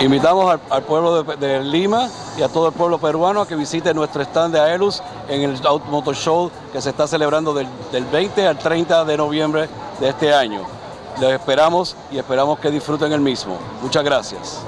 Invitamos al, pueblo de, Lima y a todo el pueblo peruano a que visite nuestro stand de Aelus en el Motor Show que se está celebrando del, del 20 al 30 de noviembre de este año. Les esperamos y esperamos que disfruten el mismo. Muchas gracias.